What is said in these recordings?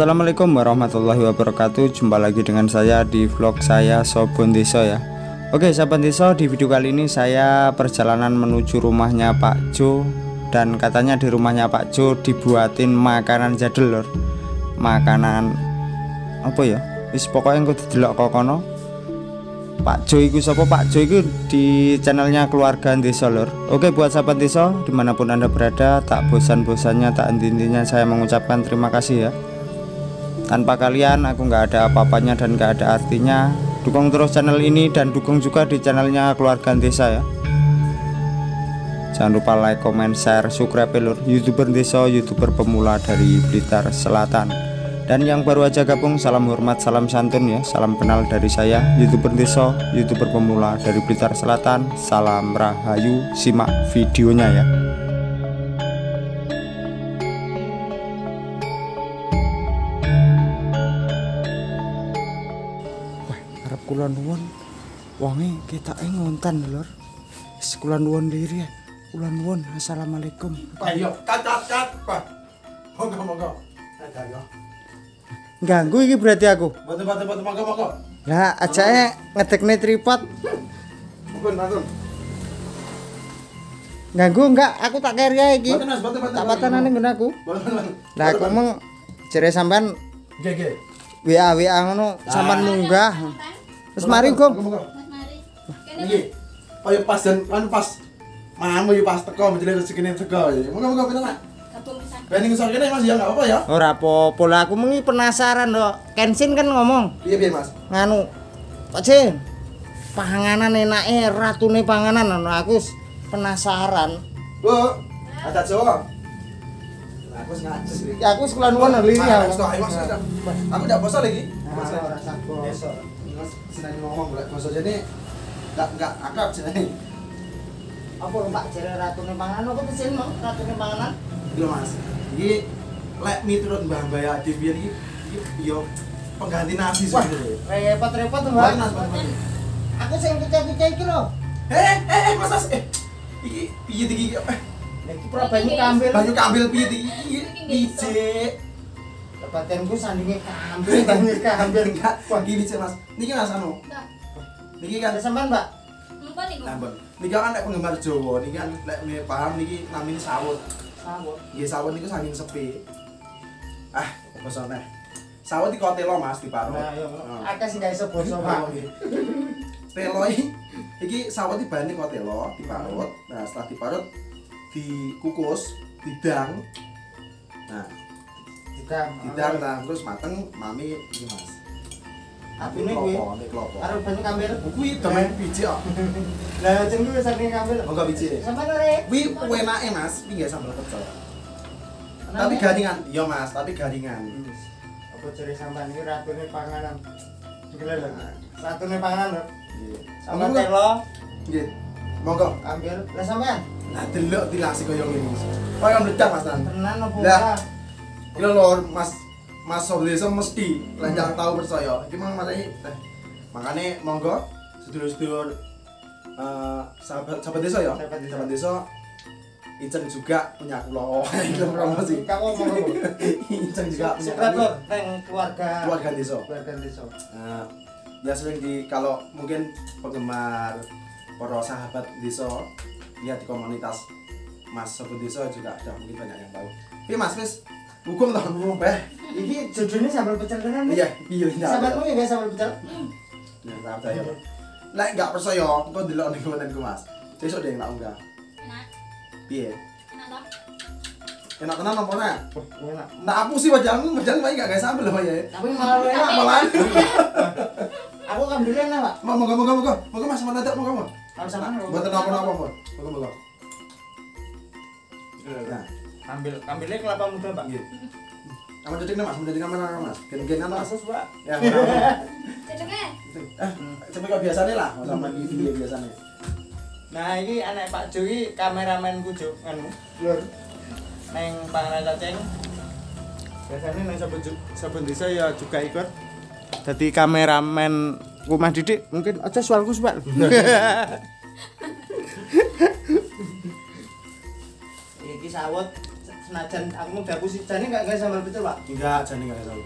Assalamualaikum warahmatullahi wabarakatuh. Jumpa lagi dengan saya di vlog saya Sobon Deso ya. Oke sahabat Deso di video kali ini saya perjalanan menuju rumahnya Pak Jo Dan katanya di rumahnya Pak Jo dibuatin makanan jadul lor. Makanan apa ya? Wis pokoknya kudu delok kokono Pak Jo iku sapa? Pak Jo iku di channelnya keluarga Desa lor. Oke buat sahabat Desa di mana pun anda berada tak bosan-bosannya tak henti-hentinya saya mengucapkan terima kasih ya tanpa kalian aku nggak ada apa-apanya dan nggak ada artinya. Dukung terus channel ini dan dukung juga di channelnya keluarga desa ya. Jangan lupa like, comment, share, subscribe lur. Youtuber desa, youtuber pemula dari Blitar Selatan. Dan yang baru aja gabung salam hormat, salam santun ya. Salam kenal dari saya youtuber desa, youtuber pemula dari Blitar Selatan. Salam rahayu simak videonya ya kula nuwun wonge ketake ngonten lur. Kula nuwun diri. Kula nuwun. Assalamualaikum. Ayo, kat kat Pak. Monggo monggo. Ayo. Ganggu iki berarti aku. Boten boten boten monggo monggo. Lah ajake ngedekne tripod. Monggo monggo. Ganggu enggak? Aku tak keri ae iki. Boten Mas, boten boten. Tak patanane nggon aku. Boten boten. Lah aku meng jere sampean Nggih nggih. WA WA ngono sampean munggah. Terus mari Gong. Nggih. Ayo pas dan kan pas Mamu yo pas teko menjelit rezekine teko. Monggo pinten? Ben ning kene Mas ya enggak apa-apa ya. Ora apa-apa lah aku mengi penasaran kok. Kensin kan ngomong Piye piye Mas? nganu Pak Jin panganan enake ratune panganan anu aku wis penasaran Bu, ada Jawa. Aku ngajes iki. ya aku sekolah nuwun lho iki ya. Aku ndak bosan lagi. Ah, ora sak bos. Besok. Mas seneng ngomong lek basa jane enggak enggak akrab jenenge. apa Pak jere ratune panganan apa kesin mau ratune panganan Iya mas, ini lek miturut mbah mbah Adi biyen iki iki yo pengganti nasi wah sebenarnya. repot-repot tuh Mbak aku sing pecah-pecah iki lho. Eh, eh, eh, mas, mas, eh, iki piye iki? Eh, probanyu kambil. Banyu kambil piye iki? Badanku sandinge kambil banyu kambil Enggak, wah iki piye mas? Niki mas anu, niki kan ada sampean Mbak Ampun. Niki kan lek penggemar Jawa, niki kan lek me paham niki namine sawut. sawut Nggih sawut niku saking sepi. Ah, basa neh. Sawut iki kok telo Mas diparut. nah yo Oh. akeh sing gak iso basa Pak nggih. Telo iki iki sawet iki bahane kok telo diparut. Nah, setelah diparut dikukus, didang. Nah, didang didang nah terus mateng mami iki Mas. Aku ini kuwi ini klopo. karo banyu kambil Kuwi demen biji kok. lah jeneng kuwi saking kambil Monggo biji. sampean ora Kuwi enake Mas, iki nggih sambal pecel. Tapi garingan, iya Mas, tapi garingan. apa ciri sampean iki ratune panganan gila lho ratune panganan lho Nggih. sama telo Nggih. Monggo. kambil lah sampean Nah, delok dilasi koyo ngene. Kaya meledak Mas tenan apa Lah. Ini lho Mas Mas Soblesa mesti lanjang tahu percaya. Iki mang matane eh makane monggo sedulur-sedulur eh sahabat sahabat desa ya. Sahabat desa. Sahabat desa Icen juga punya kula. Itu promosi. kamu ngomong Icen juga punya neng keluarga keluarga desa. keluarga desa Nah, ya sering di kalau mungkin penggemar para sahabat desa lihat di komunitas Mas Sobat Desa juga ada mungkin banyak yang tahu. Tapi Mas wis hukum toh. Eh, iki judulnya sambal pecel tenan iya, iya enggak. sahabatmu ya guys sambal pecel Ya, tak percaya. Lek enggak percaya, engko delok ning kontenku Mas. Besok deh tak unggah. Piye? Enak tenan apa ora? Wah, enak Nah, apa sih wajahmu? Wajahmu enggak gawe sambel apa ya? tapi malah enak Malah. aku kan dulu enak pak Mau moga moga moga. Moga Mas mana tak moga moga. kalau sampean Mboten napa-napa, Mon. Moga moga. Nah, ambil ambilnya kelapa muda pak Nggih. Kamu jadi mas, mau jadi kamera mas, gen-genan mas. kasus pak Ya, eh, seperti kau biasanya lah, sama di video biasanya. Nah, ini anak Pak Jowi kameramen ku Jo, anu, lur. Neng panganan cacing. Biasanya neng sabun sabun desa ya juga ikut. Jadi kameramen rumah didik mungkin aja soalku Pak. Iki sawut senajan aku mau dapur sih jane enggak enggak sambal pecel pak. Enggak jadi enggak tahu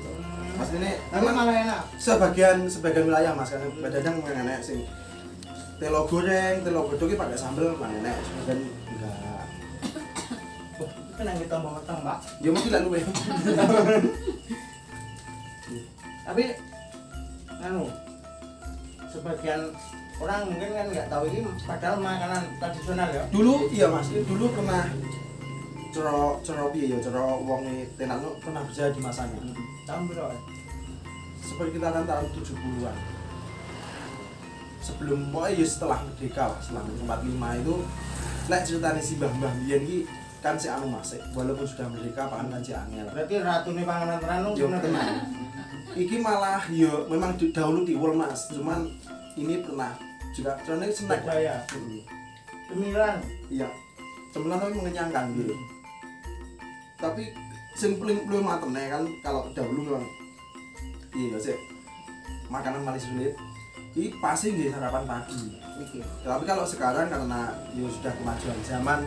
mas ini tapi malah enak. sebagian sebagian wilayah mas kan badadang memang enak sing telo goreng telo godok iki pakai sambel memang enak. Sebagian enggak. Oh, itu nang tambah weteng pak. Ya mungkin lah luwe. Tapi anu sebagian orang mungkin kan nggak tahu ini padahal makanan tradisional ya. Dulu iya mas. Dulu pernah cero cero piye ya? Cero wong tenan lu pernah berjaya di masanya tahun berapa? Seperti kita kan tahun 70-an sebelum pokoknya ya setelah merdeka lah setelah 45 itu lek ceritanya si mbah mbah biyen ki kan si anu masih walaupun sudah merdeka pangan kan si angel. Berarti ratu nih panganan teranu yo tenang iki malah yo memang di- dahulu diwul mas. Cuman ini pernah juga karena snack ya cemilan. Iya. Cemilan tapi mengenyangkan gitu tapi sing paling belum matene kan kalau dahulu memang iya sih? Makanan manis sulit ini pasti nggak sarapan pagi. Iki tapi kalau sekarang karena ya sudah kemajuan zaman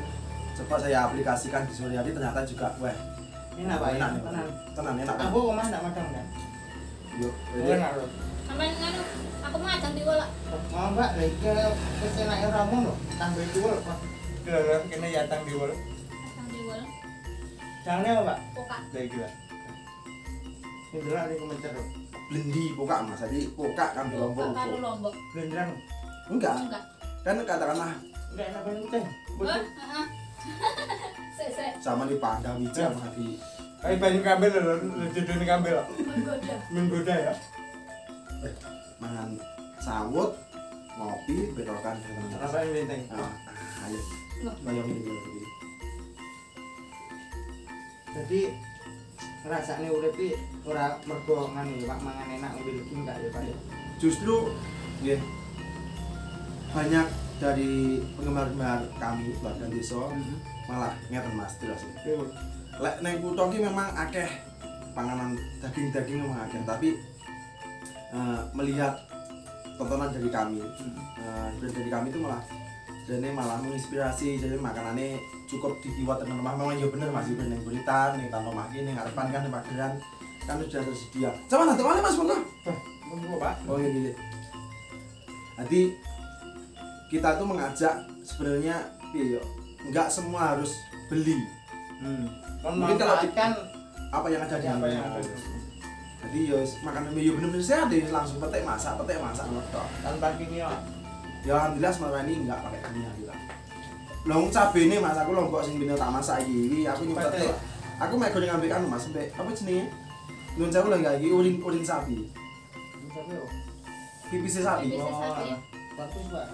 coba saya aplikasikan di sore hari ternyata juga wah ini apa ya enak. Nih tenan tenan enak. Aku ke mana enggak madang kan yuk enak loh Sampai nganu, aku mau ajang diwol. mau mbak lagi ke kesenaknya ramu loh tambah diwol pak. Kena diwol Ajang diwol. Jangan apa mbak Poka. lagi gila ini dulu ada komentar blendi pokak mas. Jadi pokak kan di lombok Poka karo lombok. beneran enggak. Enggak. kan katakanlah udah enak banget teh heeh. Sama di Pandawija sama di banyak kambel loh, jodoh kambel loh. Menggoda. Menggoda ya. mangan sawut ngopi berokan yang benteng? ah, ayo. Bayangin dulu Jadi rasanya urip iki ora mergo ya, Pak mangan enak ngombe legi enggak ya, Pak ya. justru ya banyak dari penggemar-penggemar kami bahkan desa malah ngeten mas jelas ya. Betul. lek neng kutho ki memang akeh panganan daging-daging memang akeh tapi eh, melihat tontonan dari kami dari dari kami itu malah jadi malah menginspirasi jadi makanannya cukup dibuat teman rumah. Memang ya bener masih bener berita nih tanpa makin nih ngarepan kan pageran kan sudah tersedia. Coba nanti mana mas monggo Monggo, Pak. oh iya gitu jadi kita tuh mengajak sebenarnya iya nggak semua harus beli. Hmm. Mungkin kalau manfaatkan apa yang ada di apa yang ada. jadi ya makanan ya bener-bener sehat deh langsung petek masak petek masak. Tanpa kimia. Ya alhamdulillah selama ini nggak pakai kimia gitu Long cabe ini mas aku lombok sing bina tak masak iki aku Petek. aku mau goreng ambek anu mas sampai apa jenenge Nun ulang lagi urin urin sapi oh. pipis sapi. Oh, sapi. bagus, Pak.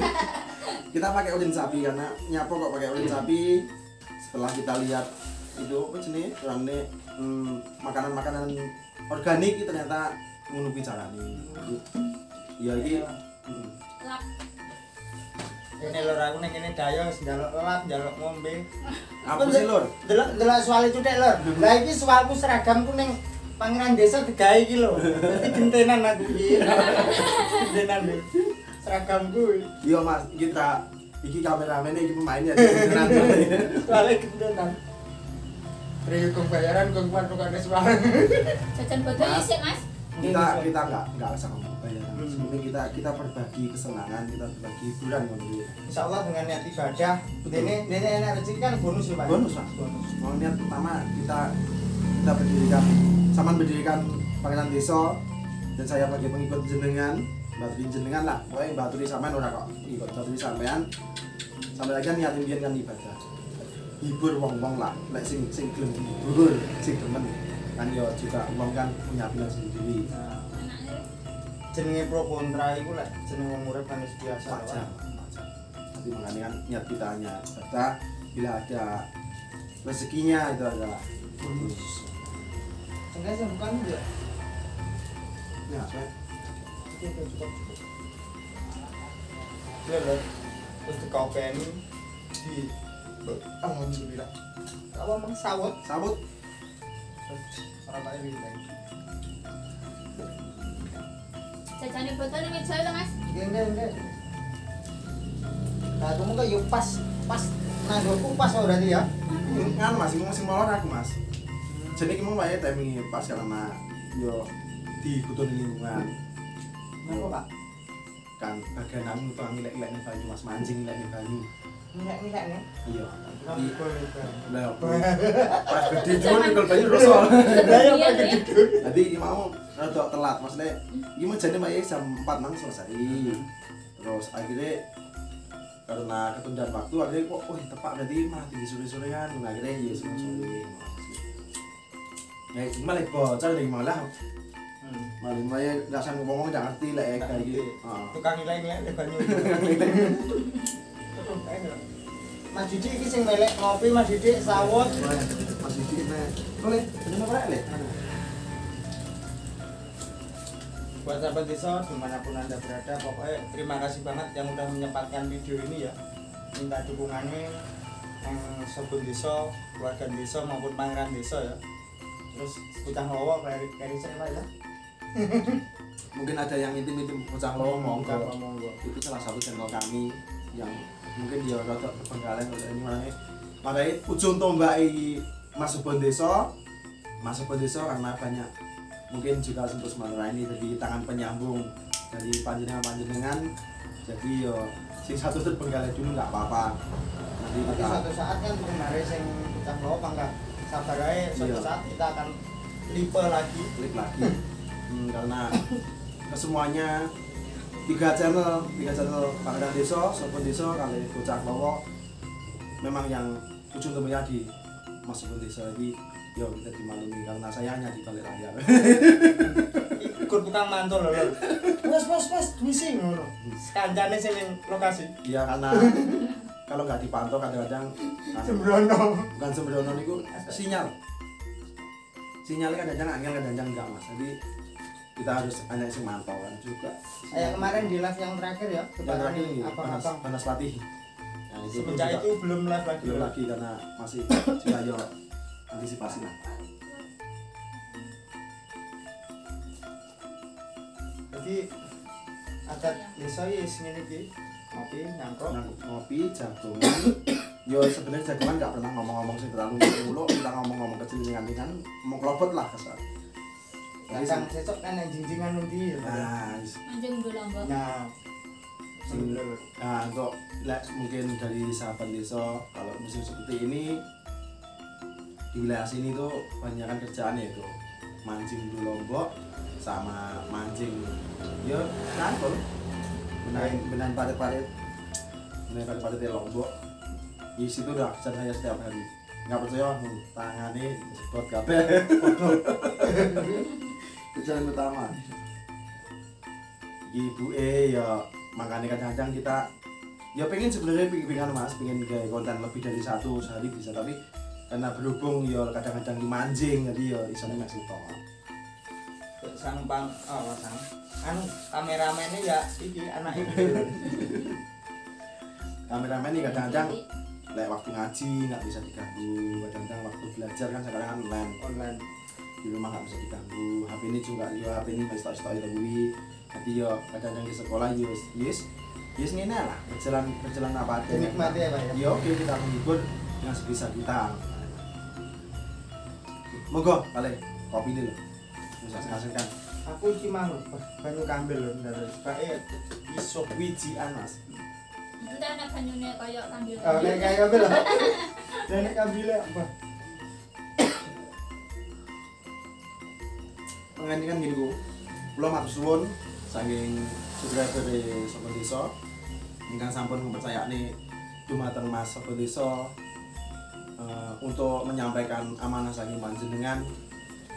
kita pakai urin sapi karena nyapo kok pakai urin sapi setelah kita lihat itu apa jenis orangnya hmm, makanan-makanan organik itu ternyata menubi caranya ya ini hmm. Lap. Ini lur aku ning kene dayo wis njaluk lap, njaluk ngombe. apa sih lur Delok delok soal itu dek lur. Lah iki soalku seragamku ning pangeran desa digawe iki lho. Dadi gentenan aku iki. Gentenan lho. Seragamku. iya mas kita iki kameramen iki pemainnya beneran Soalnya gentenan. Dari kong bayaran kong patukane suara. Jajan bodoh Mas. isik, Mas. kita kita nggak nggak usah ngomong bayaran Hmm. kita kita berbagi kesenangan kita berbagi hiburan kan Insya Allah dengan niat ibadah. Ini ini enak rezeki kan bonus ya Pak. bonus mas Bonus. mau niat pertama kita kita berdirikan sama berdirikan pangeran desa dan saya bagi pengikut jenengan baturi jenengan lah pokoknya baturi sampean ora kok ikut baturi sampean sampai lagi kan niatin biyen kan ibadah hibur wong wong lah lek sing sing gelem hibur sing demen kan yo juga wong kan punya pilihan sendiri Nah. Jenenge pro kontra iku lek jeneng wong urip kan biasa wajar tapi makanya kan niat kita hanya ibadah bila ada rezekinya itu adalah bonus Seenggaknya sih bukan juga. ya saya Oke, oke, cukup, cukup. Ya lho, terus dikopeni di alhamdulillah. Kalau emang sawut, sabut orang pakai ini lagi. Jajane botol ini meja lho, Mas. Enggak, enggak, enggak. Nah, kamu kan yuk pas, pas nanggoku pas oh berarti ya. Kan mas ini masih molor aku mas jadi mau wae temi pas karena yo dibutuhin lingkungan Kenapa pak? Kan bagian aku tuh ngilek-ngilek nih banyu mas. Mancing ngilek nih banyu. Minyak-minyak nih. iya. Itu. Lah, pas gede cuma nih kalau banyu rosol Lah ya Iya, iya. gede. Ini mau rada telat maksudnya ini mau jadi mbak jam 4 nang selesai. Terus akhirnya karena ketundaan waktu akhirnya kok oh tepat berarti malah tinggi sore sore kan nah, akhirnya ya sore sore ya malah bocor dari malah Malah nggak sanggup ngomong nggak ngerti lah ya kayak gitu. Ah. Tukang nilai-nilai di banyu. Mas Didi iki sing melek ngopi Mas Didi sawut. Boleh, masih dikit nih boleh ini apa lek? Buat sahabat desa di mana pun anda berada pokoknya terima kasih banget yang udah menyempatkan video ini ya. Minta dukungannya yang sebut desa, keluarga desa maupun pangeran desa ya. Terus bocah lowo kayak kayak saya Pak, ya mungkin ada yang intim intim bocah lo monggo Monggo, itu salah satu channel kami yang mungkin dia rada kebanggalan rada ini makanya makanya ujung tombak Mas Subon Desa Mas Subon Desa karena banyak mungkin juga sentuh sementara ini jadi tangan penyambung dari panjenengan panjenengan jadi yo sing satu terpenggalai dulu nggak apa-apa. Nanti tapi kita suatu saat kan kemarin yang bocah lowo pangkat sabar aja suatu Iya. saat kita akan lipe lagi. Klik lagi Hmm, karena kesemuanya tiga channel tiga channel Pangeran Desa, Sobat Desa, kali Bocah Lowo memang yang ujung tombaknya di Mas Sobat Desa jadi yo kita dimaklumi karena saya hanya di balik layar ikut tukang mantul loh lho. Wes wes wes duisi ngono. Kancane sing ning lokasi. ya karena kalau nggak dipantau kadang-kadang Sembrono. bukan sembrono niku sinyal sinyalnya kadang-kadang angel kadang-kadang enggak mas jadi kita harus hanya sing mantau kan juga Kayak kemarin di live yang terakhir ya, yang terakhir ini panas panas latih nah, itu Semenjak juga itu belum live lagi. belum lagi karena masih juga yo antisipasi lah Jadi adat desa ya ngene iki. Ngopi nyangkruk. Nah, ngopi jagongan yo sebenarnya jagongan nggak pernah ngomong-ngomong sih terlalu mulu kita ngomong-ngomong kecil ringan-ringan mau kelopot lah kesal Kadang sesuk kan yang jinjingan nanti ya. nah Anjing lombok. Nah, nah untuk lek mungkin dari sahabat desa kalau musim seperti ini di wilayah sini tuh kebanyakan kerjaan yaitu mancing di lombok sama mancing ya kantor benahin benahin parit-parit benahin parit-parit di lombok. Di situ udah kerjaan saya setiap hari. Nggak percaya hmm, tangane buat kerjaan utama. Ibu eh ya makanya kadang-kadang kita ya pengen sebenarnya pengen mas. Pengen kayak konten lebih dari satu sehari bisa tapi karena berhubung ya kadang-kadang dimancing jadi ya isone masih toh sang pang oh sang anu kameramennya ya iki anak ibu kameramen ini kadang-kadang lek waktu ngaji nggak bisa diganggu. Kadang-kadang waktu belajar kan sekarang kan online. Online di rumah nggak bisa diganggu. HP ini juga ya HP ini masih tak tahu tapi jadi ya kadang-kadang di sekolah yes yes yes ini lah. Berjalan berjalan apa adanya. Dinikmati ya pak ya? Ya oke kita menghibur dengan sebisa kita. Monggo kali kopi ini loh bisa ngasihkan aku iki manut banyu kambil lho ndare bae iso wijian mas. Entah anak banyune koyo kambil. oh kayak kayak kambil lho nenek kambil apa mengandikan gini bu. Belum matur suwun saking subscriber di Sopo Desa ingkang sampun mempercayai dumateng Mas Sopo Desa eh, untuk menyampaikan amanah saking panjenengan.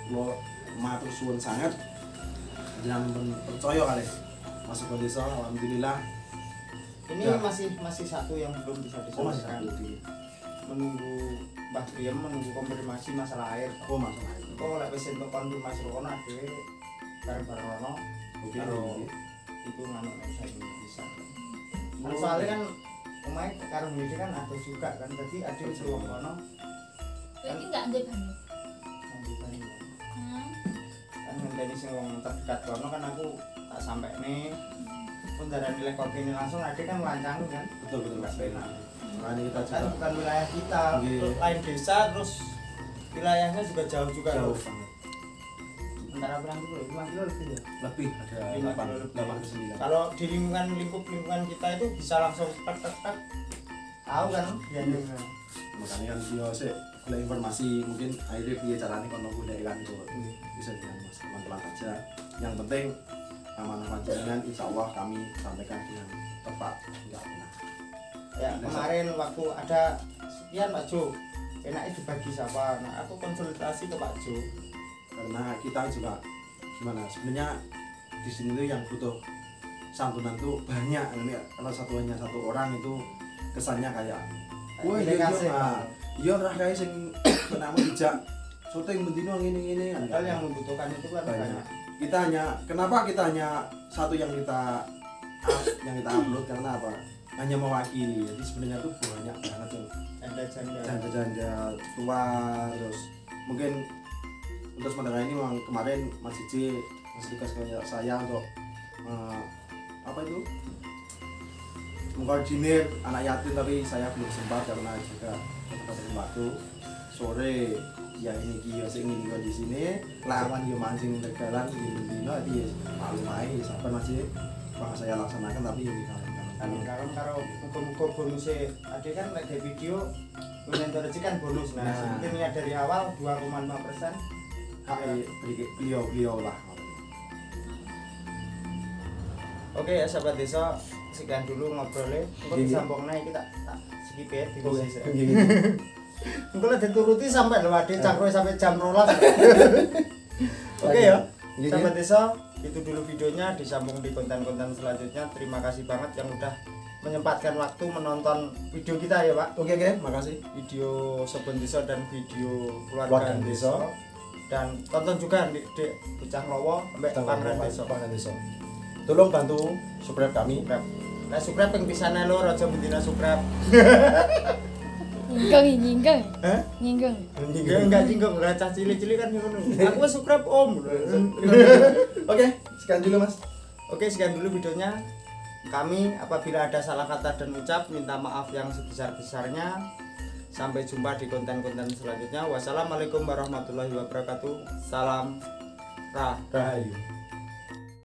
Lo matur suwun sangat. Jangan percaya kali Mas Sopo Desa alhamdulillah. Ini Ya. masih masih satu yang belum bisa oh diselesaikan. di menunggu Griem menunggu konfirmasi masalah air. Oh masalah itu kok lek wis entuk konfirmasi rono dhewe bareng-bareng rono Karo- itu nganu nek saya bisa. Kan soalnya kan omahe karo ngene kan ada juga kan jadi ada di wong kono Kowe iki enggak ndek banyu. kan ngenteni sing wong terdekat kono kan aku tak sampai nih. Pun darah nilai kopi ini langsung ada kan lancangi kan? Betul betul. Mas Mas Bena makanya kita kan juga bukan wilayah kita Iya. lain desa terus wilayahnya juga jauh juga jauh loh. banget. Antara berapa kilo lima kilo lebih ya? Lebih ada Lima 8 kilo lebih. 8 ke 9 kalau di lingkungan lingkup lingkungan kita itu bisa langsung tak tak tak tahu kan? Ya Iya. makanya kan dia sih kalau informasi mungkin akhirnya dia caranya kalau udah ikan itu bisa dengan mas teman-teman aja yang penting amanah panjenengan insya Allah kami sampaikan dengan tepat enggak pernah. Ya kemarin waktu ada sekian Pak Jo enaknya dibagi siapa? Nah aku konsultasi ke Pak Jo. Karena kita juga gimana sebenarnya di sini tuh yang butuh santunan tuh banyak. Ini kalau satu hanya satu orang itu kesannya kayak wah iya iya iya lah kayak sing kenapa dijak. Syuting bendino ngene ngene kan yang membutuhkan itu kan Banyak. banyak. Kita hanya kenapa kita hanya satu yang kita yang kita upload? Karena apa hanya mewakili jadi sebenarnya tuh banyak banget yang janda janda janda-janda tua terus mungkin untuk sementara ini memang kemarin Mas Cici Mas Lukas kayak saya untuk eh, apa itu? Mengkoordinir anak yatim tapi saya belum sempat karena juga keterbatasan waktu sore ya ini ki ya sing ini di sini. Lawan yo mancing tegalan di dino ya malu main sampai masih bang saya laksanakan tapi ya kan kalau karo muka-muka bonusnya. Ada kan ada video rezeki kan bonus. Nah, Nah. mungkin ya dari awal 2,5 persen. Hak beliau beliau lah. Oke ya sahabat desa sekian dulu ngobrolnya. Kok disambung naik kita tak skip ya di Oke. sisi Engko lek dituruti sampai lho ade cangkruh sampai jam 12. Oke ya. Sahabat desa, itu dulu videonya disambung di konten-konten selanjutnya. Terima kasih banget yang udah menyempatkan waktu menonton video kita ya, Pak. Oke oke, makasih. Video Sobon Desa dan video Keluarga Desa. desa. Dan tonton juga di, di Bocah Lowo sampai Pangeran Desa. Pangeran Desa. Tolong bantu subscribe kami. Subscribe. Nah, subscribe yang bisa nelo aja bendina subscribe. Nyinggung, nyinggung, Hah? nyinggung. Enggak enggak jinggung, enggak cah cilik-cilik kan ngono. Aku wis subscribe Om. Oke, sekian dulu Mas. Oke, sekian dulu videonya. Kami apabila ada salah kata dan ucap minta maaf yang sebesar-besarnya. Sampai jumpa di konten-konten selanjutnya. Wassalamualaikum warahmatullahi wabarakatuh. Salam rah. Rahayu.